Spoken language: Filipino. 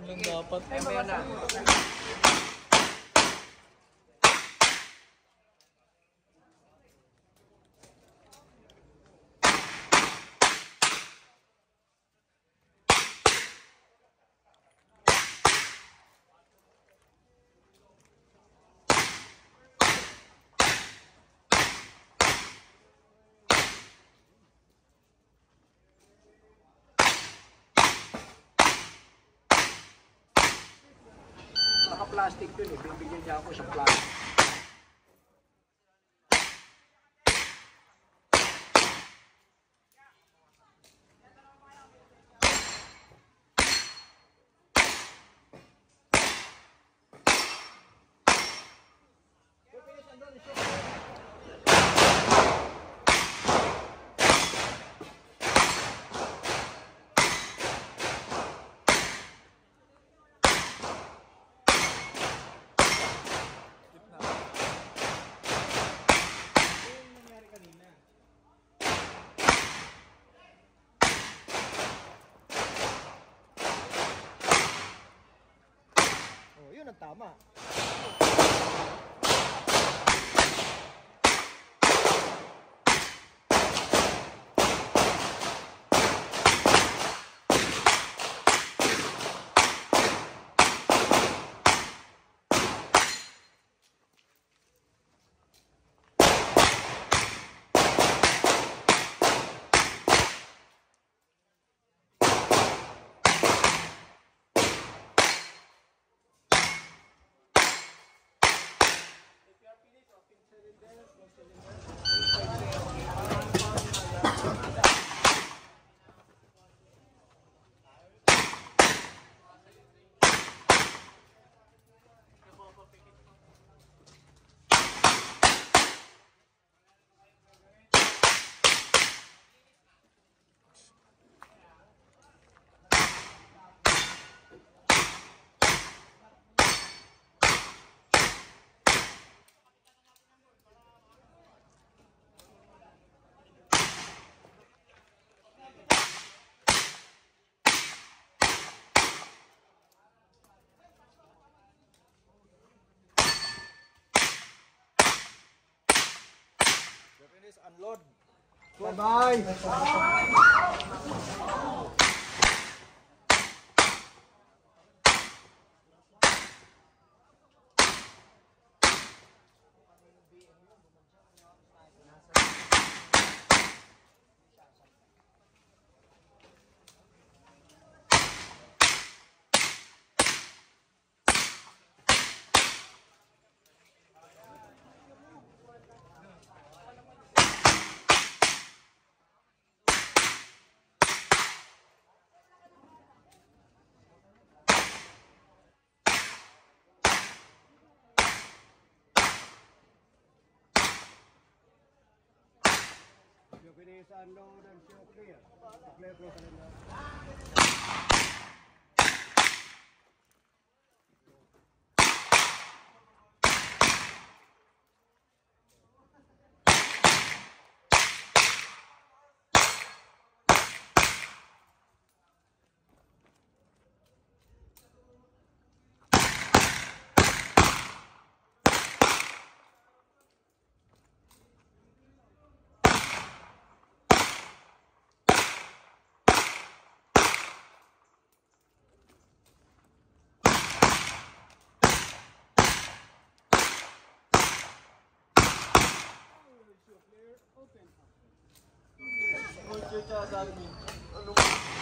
Yun lang dapat. Mamaya na. Naka-plastic dun eh. Bibigyan niya ako sa plastic. Yun ang tama. Bye-bye. Finish, unload, and show clear. Clear clear, clear. muito atrasado mesmo.